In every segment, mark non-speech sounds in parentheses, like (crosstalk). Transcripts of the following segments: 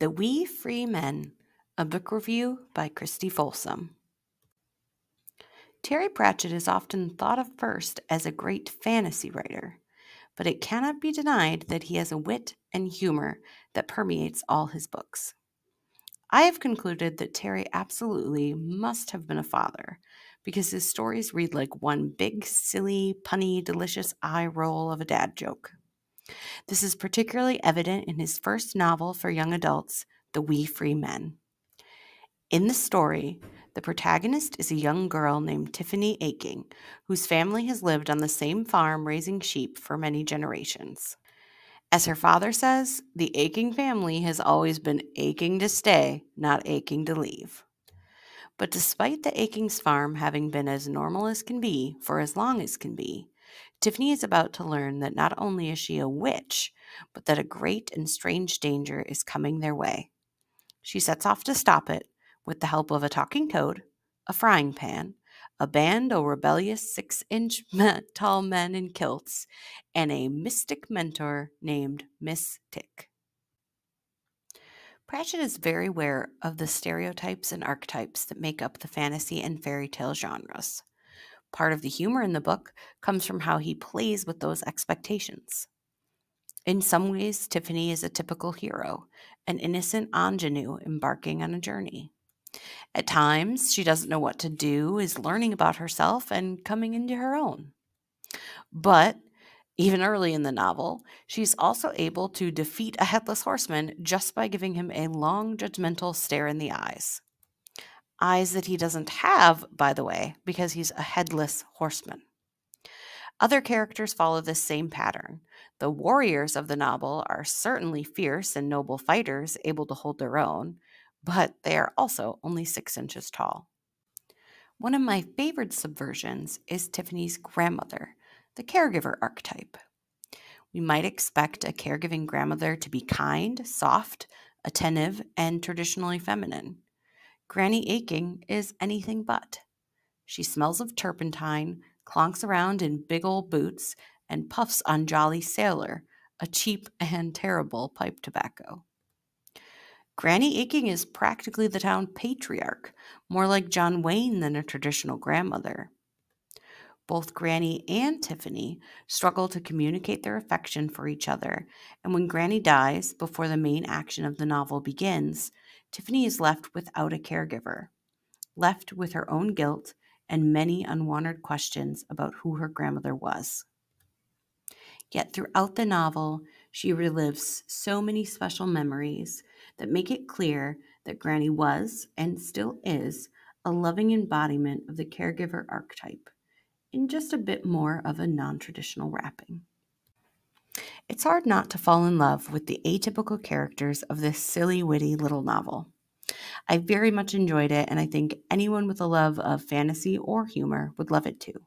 The Wee Free Men, a book review by Christie Folsom. Terry Pratchett is often thought of first as a great fantasy writer, but it cannot be denied that he has a wit and humor that permeates all his books. I have concluded that Terry absolutely must have been a father because his stories read like one big, silly, punny, delicious eye roll of a dad joke. This is particularly evident in his first novel for young adults, The Wee Free Men. In the story, the protagonist is a young girl named Tiffany Aching, whose family has lived on the same farm raising sheep for many generations. As her father says, the Aching family has always been aching to stay, not aching to leave. But despite the Aching's farm having been as normal as can be for as long as can be, Tiffany is about to learn that not only is she a witch, but that a great and strange danger is coming their way. She sets off to stop it with the help of a talking toad, a frying pan, a band of rebellious six inch (laughs) tall men in kilts, and a mystic mentor named Miss Tick. Pratchett is very aware of the stereotypes and archetypes that make up the fantasy and fairy tale genres. Part of the humor in the book comes from how he plays with those expectations. In some ways, Tiffany is a typical hero, an innocent ingenue embarking on a journey. At times, she doesn't know what to do, is learning about herself and coming into her own. But even early in the novel, she's also able to defeat a headless horseman just by giving him a long, judgmental stare in the eyes eyes that he doesn't have, by the way, because he's a headless horseman. Other characters follow this same pattern. The warriors of the novel are certainly fierce and noble fighters able to hold their own, but they are also only six inches tall. One of my favorite subversions is Tiffany's grandmother, the caregiver archetype. We might expect a caregiving grandmother to be kind, soft, attentive, and traditionally feminine. Granny Aching is anything but. She smells of turpentine, clonks around in big old boots, and puffs on Jolly Sailor, a cheap and terrible pipe tobacco. Granny Aching is practically the town patriarch, more like John Wayne than a traditional grandmother. Both Granny and Tiffany struggle to communicate their affection for each other, and when Granny dies before the main action of the novel begins, Tiffany is left without a caregiver, left with her own guilt and many unwanted questions about who her grandmother was. Yet throughout the novel, she relives so many special memories that make it clear that Granny was, and still is, a loving embodiment of the caregiver archetype in just a bit more of a non traditional wrapping. It's hard not to fall in love with the atypical characters of this silly, witty little novel. I very much enjoyed it, and I think anyone with a love of fantasy or humor would love it too.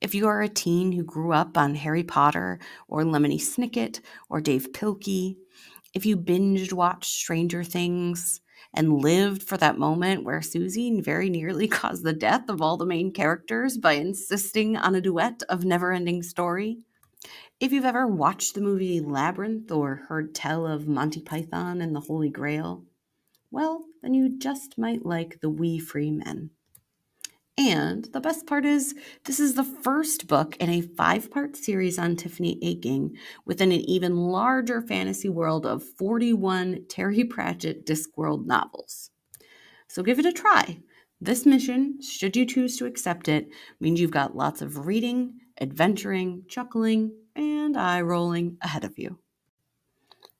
If you are a teen who grew up on Harry Potter or Lemony Snicket or Dav Pilkey, if you binged watched Stranger Things and lived for that moment where Suzie very nearly (laughs) caused the death of all the main characters by insisting on a duet of never ending story, if you've ever watched the movie Labyrinth or heard tell of Monty Python and the Holy Grail, well, then you just might like The Wee Free Men. And the best part is, this is the first book in a five part series on Tiffany Aching within an even larger fantasy world of 41 Terry Pratchett Discworld novels. So give it a try. This mission, should you choose to accept it, means you've got lots of reading, adventuring, chuckling, and eye rolling ahead of you.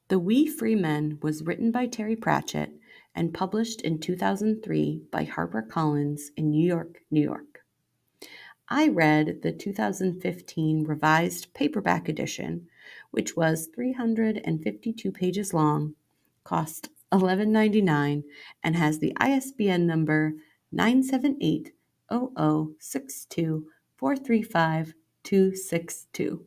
The Wee Free Men was written by Terry Pratchett and published in 2003 by HarperCollins in New York, New York. I read the 2015 revised paperback edition, which was 352 pages long, cost $11.99, and has the ISBN number 978 0062 435 262.